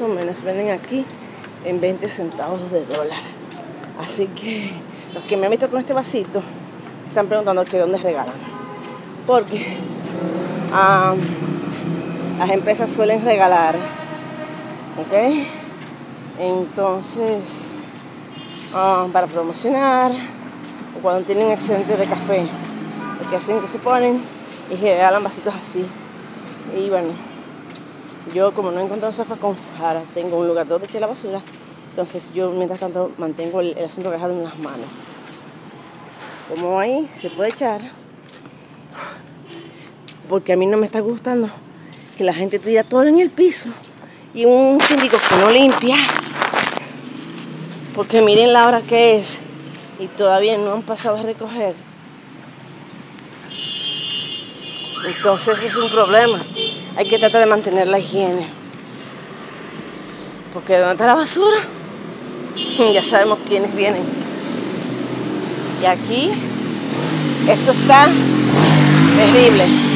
o menos venden aquí en 20 centavos de dólar. Así que los que me han visto con este vasito están preguntando que dónde regalan. Porque las empresas suelen regalar. ¿Ok? Entonces, para promocionar o cuando tienen excedente de café, lo que hacen que se ponen y regalan vasitos así. Y bueno, yo como no he encontrado con ahora tengo un lugar donde echar la basura. Entonces yo mientras tanto mantengo el, asunto asunto en las manos. Como ahí se puede echar. Porque a mí no me está gustando que la gente tira todo en el piso. Y un síndico que no limpia. Porque miren la hora que es. Y todavía no han pasado a recoger. Entonces es un problema hay que tratar de mantener la higiene. Porque ¿dónde está la basura? Ya sabemos quiénes vienen. Y aquí, esto está terrible.